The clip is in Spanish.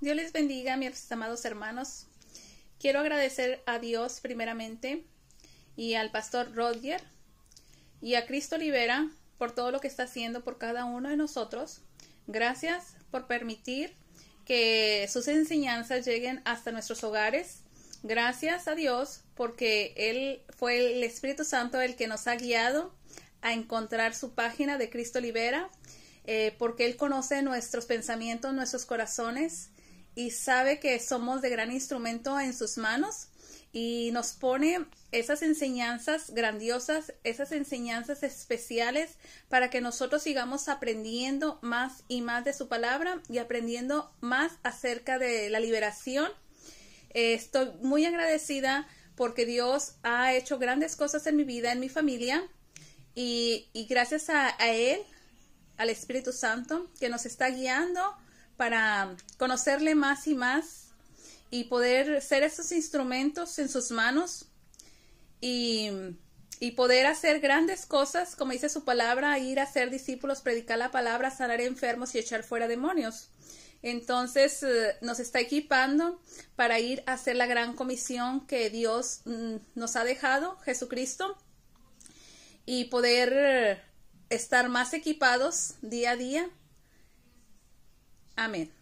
Dios les bendiga, mis amados hermanos. Quiero agradecer a Dios primeramente y al pastor Roger y a Cristo Libera por todo lo que está haciendo por cada uno de nosotros. Gracias por permitir que sus enseñanzas lleguen hasta nuestros hogares. Gracias a Dios porque Él fue el Espíritu Santo el que nos ha guiado a encontrar su página de Cristo Libera, eh, porque Él conoce nuestros pensamientos, nuestros corazones y sabe que somos de gran instrumento en sus manos y nos pone esas enseñanzas grandiosas, esas enseñanzas especiales para que nosotros sigamos aprendiendo más y más de su palabra y aprendiendo más acerca de la liberación. Eh, estoy muy agradecida porque Dios ha hecho grandes cosas en mi vida, en mi familia y, gracias a Él, al Espíritu Santo, que nos está guiando para conocerle más y más y poder ser esos instrumentos en sus manos y, poder hacer grandes cosas, como dice su palabra, ir a ser discípulos, predicar la palabra, sanar enfermos y echar fuera demonios. Entonces eh, nos está equipando para ir a hacer la gran comisión que Dios mm, nos ha dejado, Jesucristo, y poder eh, estar más equipados día a día Amin.